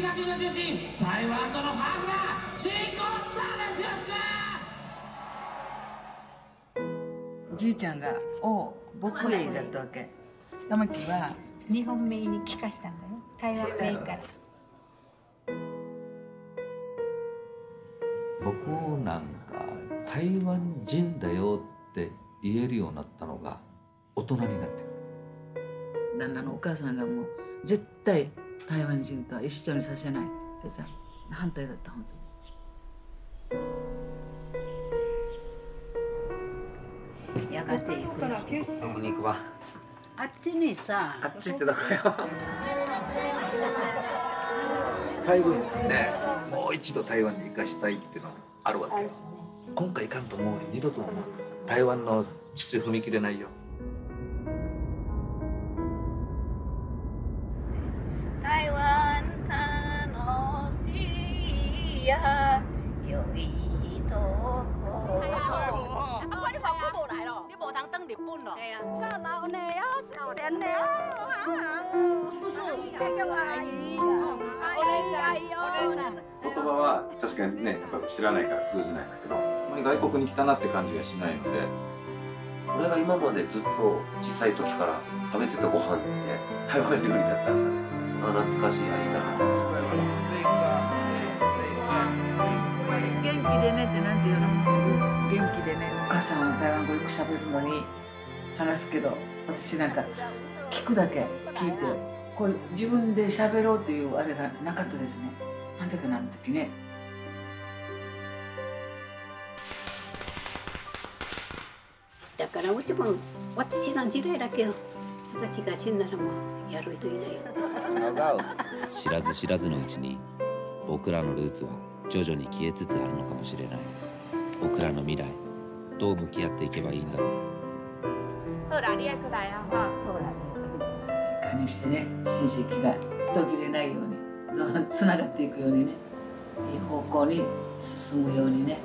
中心台湾とのハーフが進行さですよろしく。じいちゃんが「お僕へ」だったわけ。玉木は日本名に聞かしたんだよ。台湾名から僕なんか台湾人だよって言えるようになったのが大人になって旦那のお母さんがもう絶対台湾人とは一緒にさせないってさ反対だった本やがて行くよ。どこに行くわあっちにさあっちってどこよ。最後にねもう一度台湾に行かしたいっていうのがあるわけです今回行かんともう二度と台湾の土踏み切れないよ。しいや良いとこ啊，快你外国无来咯，你无通登日本咯。系啊，到老少年呢哦，叔叔，叫我阿姨，阿姨阿姨哦。言葉は確かにねやっぱ知らないから通じないんだけど、あまり外国に来たなって感じがしないので俺が今までずっと小さい時から食べてたご飯って台湾料理だったんだあ懐かしい味だ元気でねってなんて言うの？元気でね。お母さんは台湾語よく喋るのに話すけど私なんか聞くだけ聞いてこう自分で喋ろうっていうあれがなかったですね。あの時のあの時ね。だからうちも私の時代だけよ私が死んだらもうやる人いないよ。知らず知らずのうちに僕らのルーツは徐々に消えつつあるのかもしれない。僕らの未来どう向き合っていけばいいんだろう。好啦，你爱过来啊，哈。いかにしてね。親戚が途切れないようにつながっていくようにね。いい方向に進むようにね